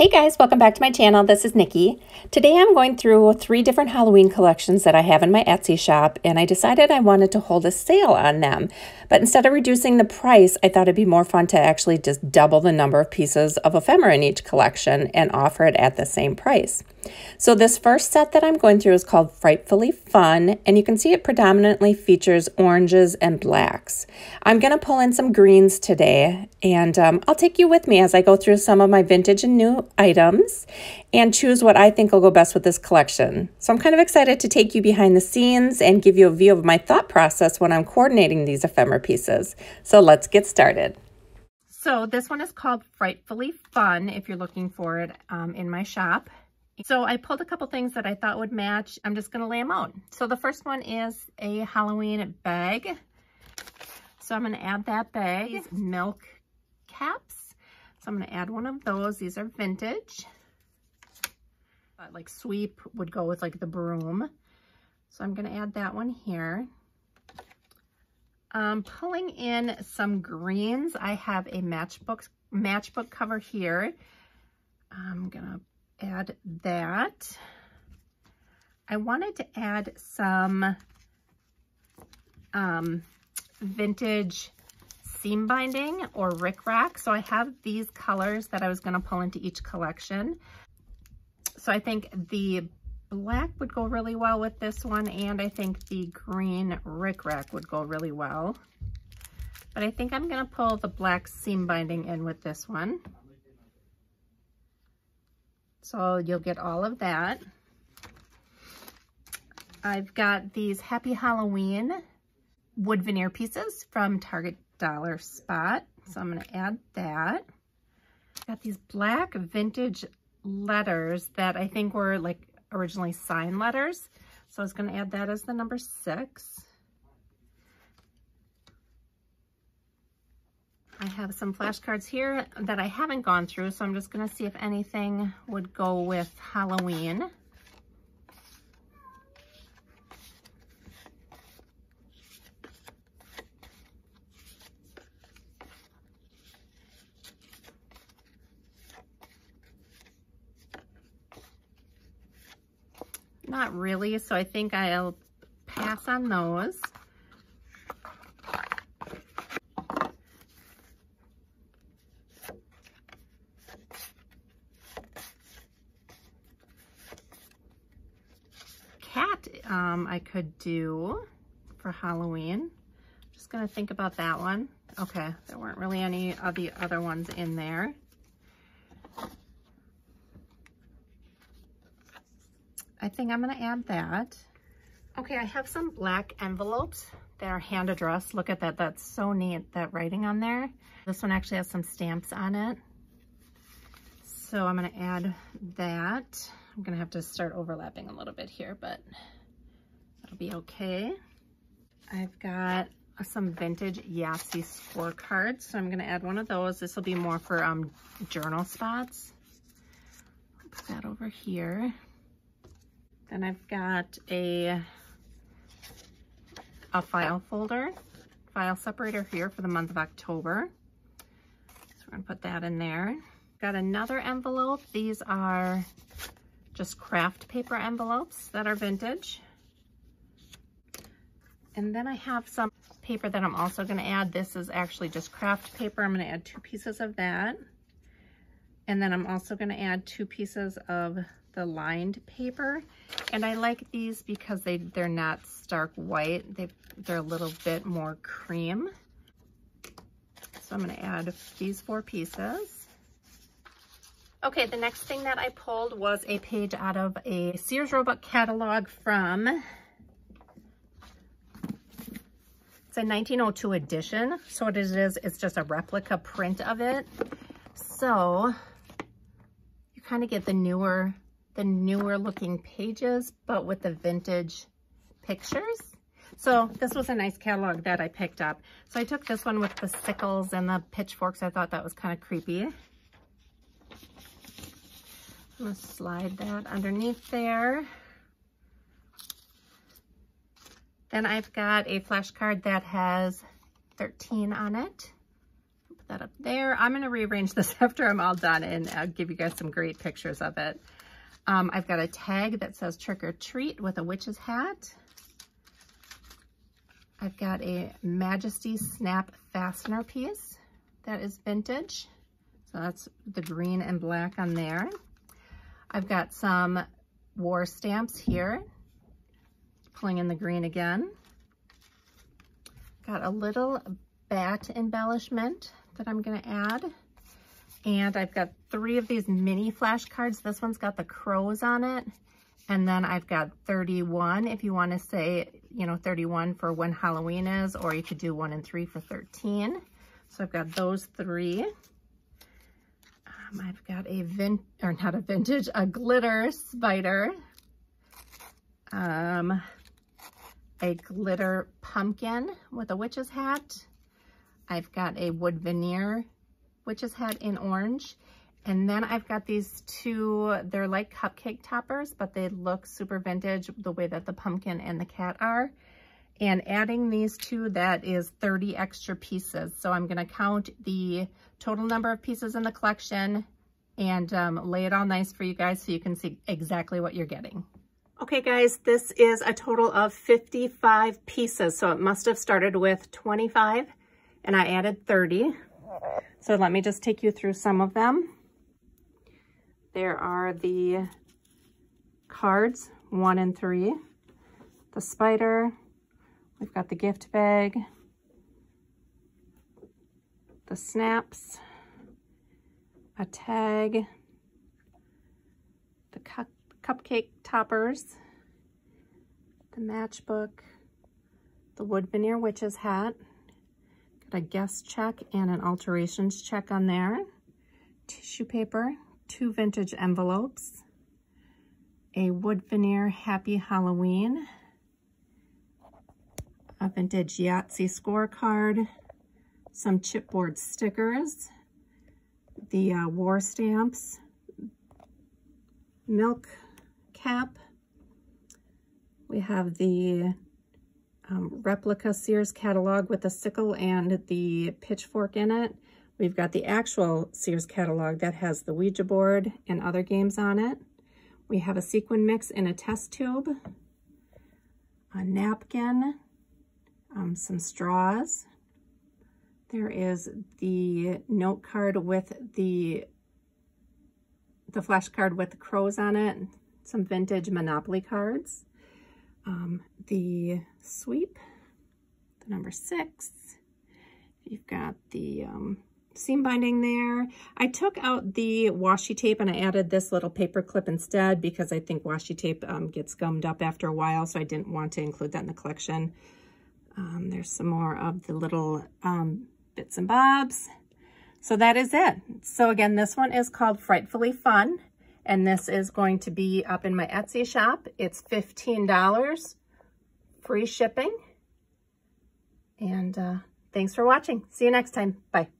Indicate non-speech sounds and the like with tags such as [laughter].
Hey guys, welcome back to my channel. This is Nikki. Today I'm going through three different Halloween collections that I have in my Etsy shop and I decided I wanted to hold a sale on them. But instead of reducing the price, I thought it'd be more fun to actually just double the number of pieces of ephemera in each collection and offer it at the same price. So this first set that I'm going through is called Frightfully Fun and you can see it predominantly features oranges and blacks. I'm going to pull in some greens today and um, I'll take you with me as I go through some of my vintage and new items and choose what I think will go best with this collection. So I'm kind of excited to take you behind the scenes and give you a view of my thought process when I'm coordinating these ephemera pieces. So let's get started. So this one is called Frightfully Fun if you're looking for it um, in my shop. So I pulled a couple things that I thought would match. I'm just going to lay them out. So the first one is a Halloween bag. So I'm going to add that bag. These milk caps. So I'm going to add one of those. These are vintage. Uh, like sweep would go with like the broom. So I'm going to add that one here. Um, pulling in some greens. I have a matchbook matchbook cover here. I'm going to add that. I wanted to add some um, vintage seam binding or rickrack. So I have these colors that I was going to pull into each collection. So I think the black would go really well with this one and I think the green rickrack would go really well. But I think I'm going to pull the black seam binding in with this one. So you'll get all of that. I've got these Happy Halloween wood veneer pieces from Target dollar spot. So I'm to add that. Got these black vintage letters that I think were like originally sign letters. So I was going to add that as the number six. I have some flashcards here that I haven't gone through, so I'm just going to see if anything would go with Halloween. Not really, so I think I'll pass on those. Cat um, I could do for Halloween. Just gonna think about that one. Okay, there weren't really any of the other ones in there. I think I'm to add that. Okay, I have some black envelopes that are hand addressed. Look at that. That's so neat, that writing on there. This one actually has some stamps on it. So I'm to add that. I'm going to have to start overlapping a little bit here, but that'll be okay. I've got some vintage Yahtzee scorecards. So I'm going to add one of those. This will be more for um, journal spots. Put that over here. Then I've got a, a file folder, file separator here for the month of October. So we're gonna put that in there. Got another envelope. These are just craft paper envelopes that are vintage. And then I have some paper that I'm also gonna add. This is actually just craft paper. I'm gonna add two pieces of that. And then I'm also gonna add two pieces of the lined paper. And I like these because they, they're not stark white. They, they're a little bit more cream. So I'm gonna add these four pieces. Okay, the next thing that I pulled was a page out of a Sears Roebuck catalog from, it's a 1902 edition. So what it is, it's just a replica print of it. So you kind of get the newer the newer looking pages, but with the vintage pictures. So this was a nice catalog that I picked up. So I took this one with the sickles and the pitchforks. I thought that was kind of creepy. I'm gonna slide that underneath there. Then I've got a flashcard that has 13 on it. Put that up there. I'm going to rearrange [laughs] this after I'm all done and I'll give you guys some great pictures of it. Um, I've got a tag that says trick or treat with a witch's hat. I've got a Majesty Snap fastener piece that is vintage. So that's the green and black on there. I've got some war stamps here, pulling in the green again. Got a little bat embellishment that I'm gonna add. And I've got three of these mini flashcards. This one's got the crows on it. And then I've got 31 if you wanna say, you know, 31 for when Halloween is, or you could do one and three for 13. So I've got those three. Um, I've got a vin, or not a vintage, a glitter spider. Um, a glitter pumpkin with a witch's hat. I've got a wood veneer witch's hat in orange. And then I've got these two, they're like cupcake toppers, but they look super vintage the way that the pumpkin and the cat are. And adding these two, that is 30 extra pieces. So I'm gonna count the total number of pieces in the collection and um, lay it all nice for you guys so you can see exactly what you're getting. Okay guys, this is a total of 55 pieces. So it must have started with 25 and I added 30. So let me just take you through some of them. There are the cards, one and three, the spider, we've got the gift bag, the snaps, a tag, the cup cupcake toppers, the matchbook, the wood veneer witch's hat, got a guest check and an alterations check on there, tissue paper, two vintage envelopes, a wood veneer happy Halloween, a vintage Yahtzee scorecard, some chipboard stickers, the uh, war stamps, milk cap. We have the um, replica Sears catalog with the sickle and the pitchfork in it. We've got the actual Sears catalog that has the Ouija board and other games on it. We have a sequin mix in a test tube, a napkin, um, some straws. There is the note card with the the flashcard with the crows on it, some vintage Monopoly cards, um, the sweep, the number six. You've got the um, seam binding there. I took out the washi tape and I added this little paper clip instead because I think washi tape um, gets gummed up after a while, so I didn't want to include that in the collection. Um, there's some more of the little um, bits and bobs. So that is it. So again, this one is called Frightfully Fun, and this is going to be up in my Etsy shop. It's $15, free shipping. And uh, thanks for watching. See you next time. Bye.